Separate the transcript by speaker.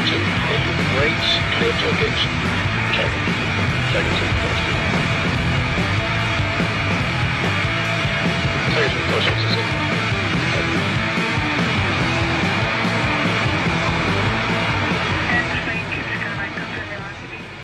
Speaker 1: Attention, brakes, clear to engage. Check. Check to first. Clear to first.